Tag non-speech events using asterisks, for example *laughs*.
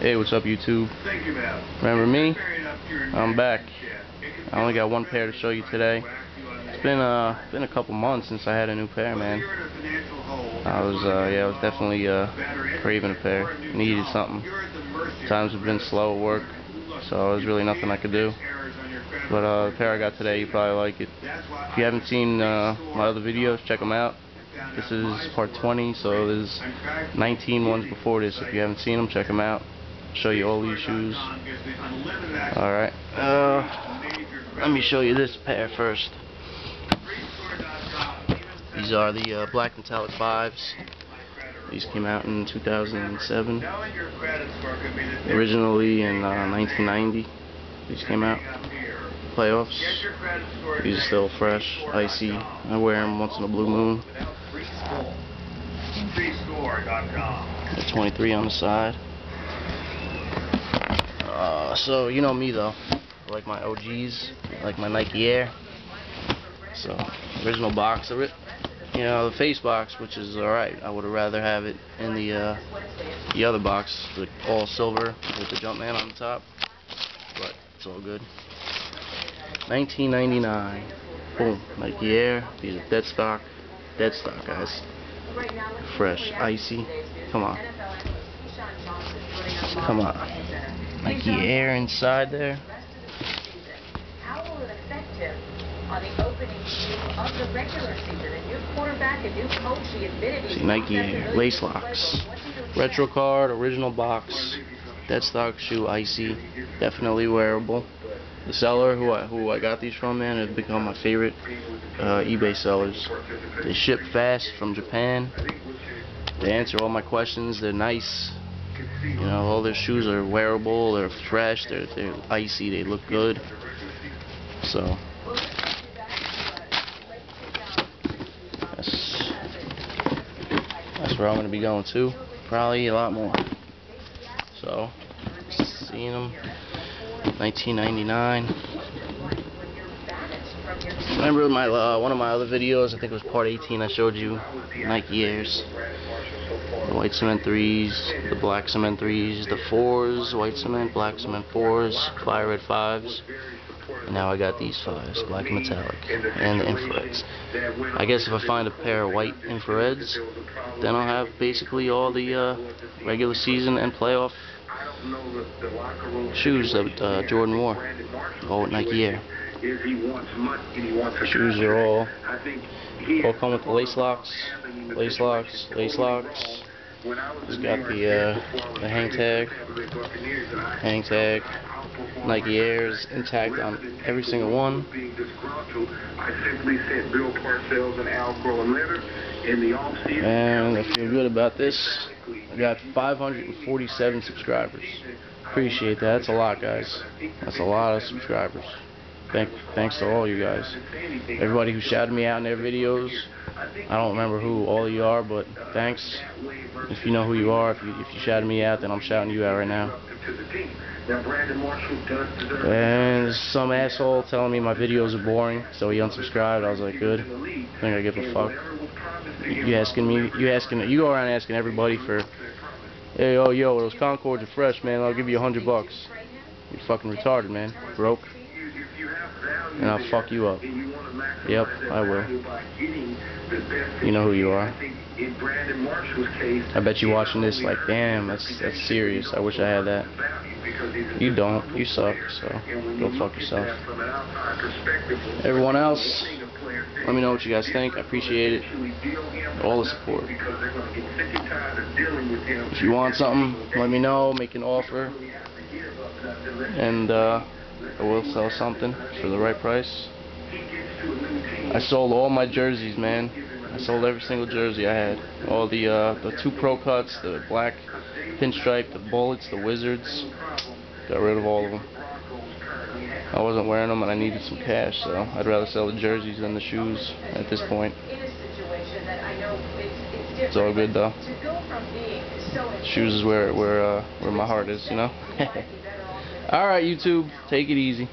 Hey, what's up YouTube? Thank you about. Remember me? I'm back. I only got one pair to show you today. It's been uh been a couple months since I had a new pair, man. I was uh yeah, I was definitely uh craving a pair. Needed something. Times have been slow at work, so there was really nothing I could do. But uh the pair I got today, you probably like it. If you haven't seen uh my other videos, check them out. This is part 20, so there's 19 ones before this. If you haven't seen them, check them out show you all these shoes. Alright. Uh, let me show you this pair first. These are the uh, black metallic 5s. These came out in 2007. Originally in uh, 1990. These came out. Playoffs. These are still fresh, icy. I wear them once in a blue moon. 23 on the side. Uh, so you know me though. I like my OGs, I like my Nike Air. So original box of it. You know the face box, which is alright. I would have rather have it in the uh, the other box, the all silver with the Jumpman on the top. But it's all good. 1999. Boom. Nike Air. These are dead stock. Dead stock, guys. Fresh, icy. Come on. Come on. Nike Air inside there. How will it affect him on the opening of the regular season? A new quarterback, a new coach, he admitted See, Nike Air, lace locks, retro card, original box, dead stock shoe, icy, definitely wearable. The seller who I, who I got these from, man, has become my favorite uh, eBay sellers. They ship fast from Japan. They answer all my questions. They're nice. You know, all their shoes are wearable, they're fresh, they're, they're icy, they look good. So, that's, that's where I'm going to be going to. Probably a lot more. So, seeing them. 1999. Remember my uh, one of my other videos, I think it was part 18, I showed you Nike Airs the white cement 3s, the black cement 3s, the 4s, white cement, black cement 4s, fire red 5s. And now I got these 5s, black metallic, and the infrareds. I guess if I find a pair of white infrareds, then I'll have basically all the uh, regular season and playoff shoes that uh, Jordan wore, with Nike Air. Shoes are all all come with the lace locks, lace locks, lace locks. It's got the uh, the hang tag, hang tag, Nike Airs intact on every single one. And I feel good about this. Got 547 subscribers. Appreciate that. That's a lot, guys. That's a lot of subscribers. Thank, thanks to all you guys. Everybody who shouted me out in their videos. I don't remember who all you are, but thanks. If you know who you are, if you, if you shouted me out, then I'm shouting you out right now. And some asshole telling me my videos are boring, so he unsubscribed. I was like, good. I think I give a fuck. You asking me? You asking? You go around asking everybody for, hey, oh, yo, those Concords are fresh, man. I'll give you a hundred bucks. You fucking retarded, man. Broke and I'll fuck you up. Yep, I will. You know who you are. I bet you watching this like, damn, that's that's serious. I wish I had that. You don't. You suck. So go fuck yourself. Everyone else, let me know what you guys think. I appreciate it. All the support. If you want something, let me know. Make an offer. And uh I will sell something for the right price. I sold all my jerseys, man. I sold every single jersey I had. All the uh, the two pro cuts, the black pinstripe, the bullets, the wizards. Got rid of all of them. I wasn't wearing them and I needed some cash, so I'd rather sell the jerseys than the shoes at this point. It's all good though. Shoes is where where uh, where my heart is, you know. *laughs* Alright, YouTube. Take it easy.